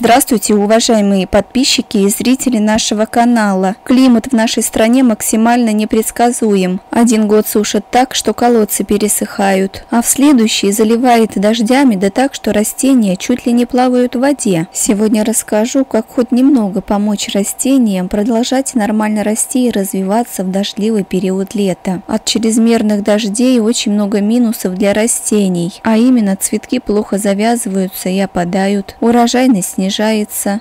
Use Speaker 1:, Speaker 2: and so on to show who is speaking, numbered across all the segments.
Speaker 1: Здравствуйте, уважаемые подписчики и зрители нашего канала. Климат в нашей стране максимально непредсказуем. Один год сушит так, что колодцы пересыхают, а в следующий заливает дождями, да так, что растения чуть ли не плавают в воде. Сегодня расскажу, как хоть немного помочь растениям продолжать нормально расти и развиваться в дождливый период лета. От чрезмерных дождей очень много минусов для растений, а именно цветки плохо завязываются и опадают, урожайность снижается,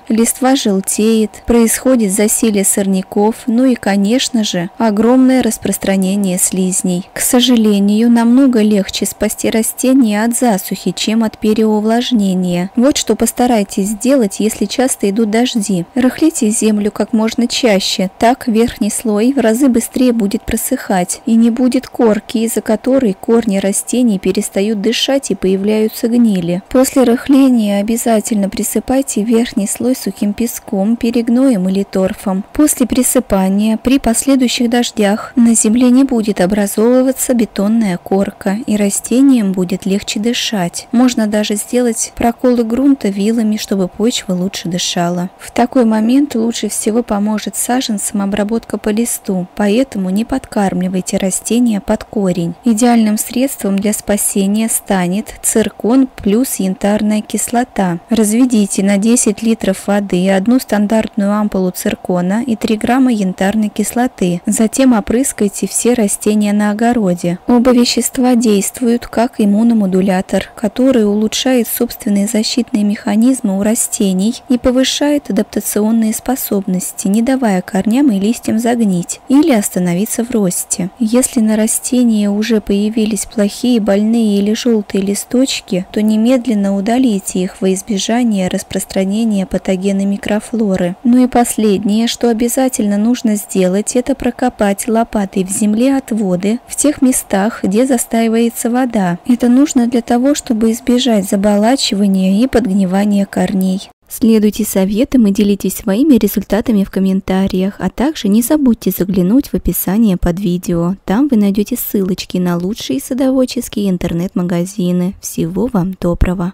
Speaker 1: листва желтеет, происходит засилие сорняков, ну и, конечно же, огромное распространение слизней. К сожалению, намного легче спасти растения от засухи, чем от переувлажнения. Вот что постарайтесь сделать, если часто идут дожди. Рыхлите землю как можно чаще, так верхний слой в разы быстрее будет просыхать и не будет корки, из-за которой корни растений перестают дышать и появляются гнили. После рыхления обязательно присыпайте Посыпайте верхний слой сухим песком, перегноем или торфом. После присыпания при последующих дождях на земле не будет образовываться бетонная корка и растениям будет легче дышать. Можно даже сделать проколы грунта вилами, чтобы почва лучше дышала. В такой момент лучше всего поможет саженцам обработка по листу, поэтому не подкармливайте растения под корень. Идеальным средством для спасения станет циркон плюс янтарная кислота. Разведите на 10 литров воды одну стандартную ампулу циркона и 3 грамма янтарной кислоты. Затем опрыскайте все растения на огороде. Оба вещества действуют как иммуномодулятор, который улучшает собственные защитные механизмы у растений и повышает адаптационные способности, не давая корням и листьям загнить или остановиться в росте. Если на растении уже появились плохие, больные или желтые листочки, то немедленно удалите их во избежание распространения распространения патогенной микрофлоры. Ну и последнее, что обязательно нужно сделать, это прокопать лопатой в земле отводы в тех местах, где застаивается вода. Это нужно для того, чтобы избежать заболачивания и подгнивания корней. Следуйте советам и делитесь своими результатами в комментариях, а также не забудьте заглянуть в описание под видео. Там вы найдете ссылочки на лучшие садоводческие интернет-магазины. Всего вам доброго!